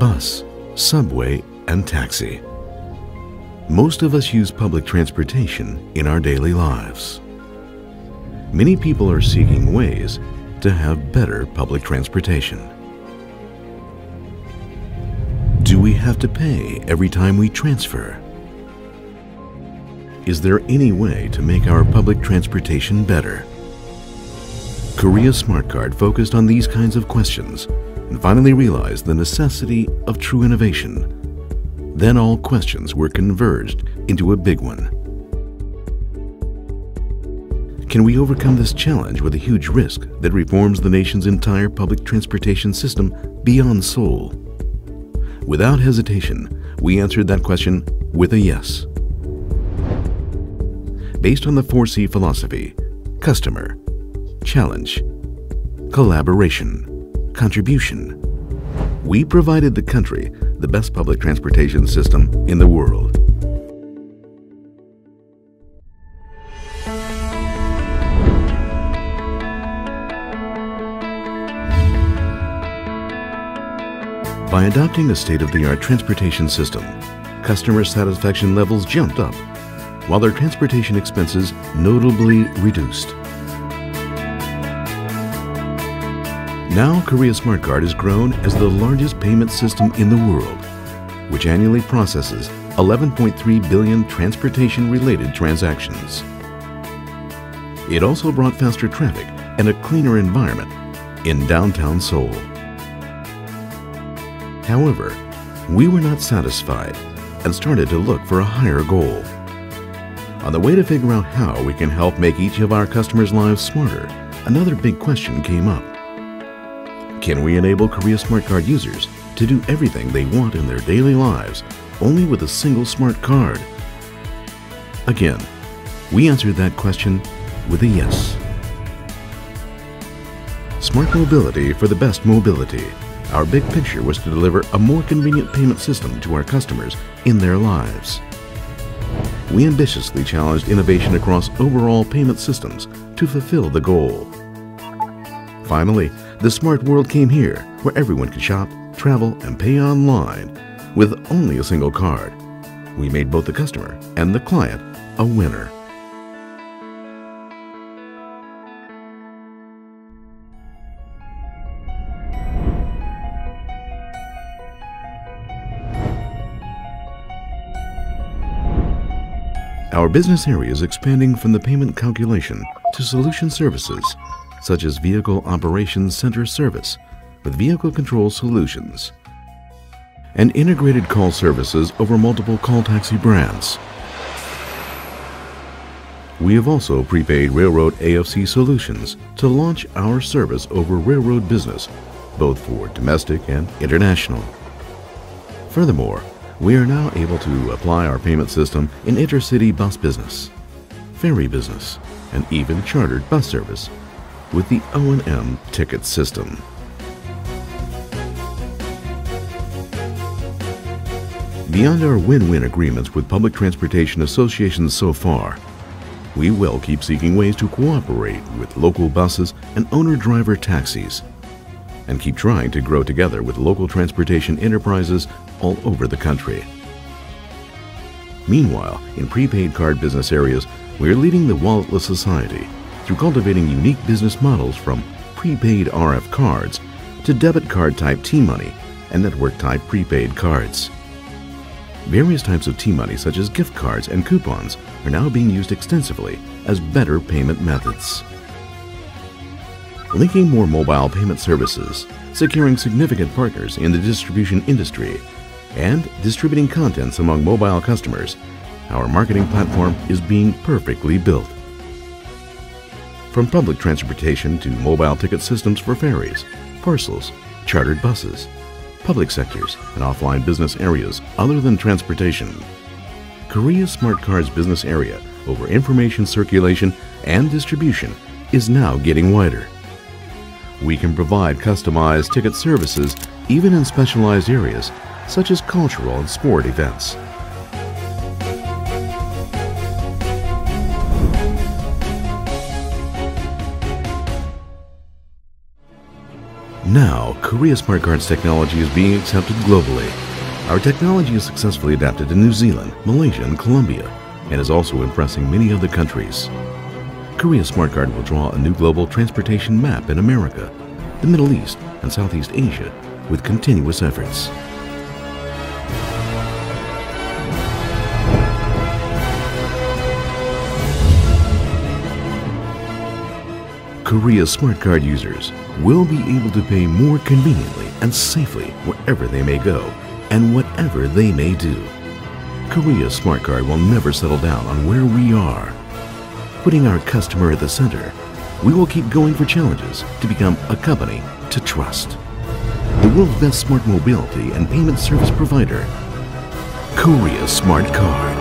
bus, subway, and taxi. Most of us use public transportation in our daily lives. Many people are seeking ways to have better public transportation. Do we have to pay every time we transfer? Is there any way to make our public transportation better? Korea Smart Card focused on these kinds of questions and finally realized the necessity of true innovation. Then all questions were converged into a big one. Can we overcome this challenge with a huge risk that reforms the nation's entire public transportation system beyond Seoul? Without hesitation, we answered that question with a yes. Based on the 4C philosophy, customer, challenge, collaboration, contribution, we provided the country the best public transportation system in the world. By adopting a state-of-the-art transportation system, customer satisfaction levels jumped up, while their transportation expenses notably reduced. Now, Korea Smart Card has grown as the largest payment system in the world, which annually processes 11.3 billion transportation-related transactions. It also brought faster traffic and a cleaner environment in downtown Seoul. However, we were not satisfied and started to look for a higher goal. On the way to figure out how we can help make each of our customers' lives smarter, another big question came up. Can we enable Korea Smart Card users to do everything they want in their daily lives only with a single smart card? Again, we answered that question with a yes. Smart mobility for the best mobility. Our big picture was to deliver a more convenient payment system to our customers in their lives. We ambitiously challenged innovation across overall payment systems to fulfill the goal. Finally, the smart world came here, where everyone could shop, travel, and pay online with only a single card. We made both the customer and the client a winner. Our business area is expanding from the payment calculation to solution services, such as Vehicle Operations Center Service with Vehicle Control Solutions, and integrated call services over multiple call taxi brands. We have also prepaid Railroad AFC Solutions to launch our service over railroad business, both for domestic and international. Furthermore, we are now able to apply our payment system in intercity bus business, ferry business, and even chartered bus service with the O&M ticket system. Beyond our win-win agreements with public transportation associations so far, we will keep seeking ways to cooperate with local buses and owner-driver taxis and keep trying to grow together with local transportation enterprises all over the country. Meanwhile, in prepaid card business areas, we are leading the walletless society through cultivating unique business models from prepaid RF cards to debit card type T-Money and network type prepaid cards. Various types of T-Money such as gift cards and coupons are now being used extensively as better payment methods linking more mobile payment services, securing significant partners in the distribution industry, and distributing contents among mobile customers, our marketing platform is being perfectly built. From public transportation to mobile ticket systems for ferries, parcels, chartered buses, public sectors, and offline business areas other than transportation, Korea Smart Cards business area over information circulation and distribution is now getting wider we can provide customized ticket services even in specialized areas such as cultural and sport events. Now, Korea Smart Card's technology is being accepted globally. Our technology is successfully adapted in New Zealand, Malaysia, and Colombia, and is also impressing many other countries. Korea Smart Card will draw a new global transportation map in America, the Middle East, and Southeast Asia with continuous efforts. Korea Smart Card users will be able to pay more conveniently and safely wherever they may go and whatever they may do. Korea Smart Card will never settle down on where we are. Putting our customer at the center, we will keep going for challenges to become a company to trust. The world's best smart mobility and payment service provider, Korea Smart Card.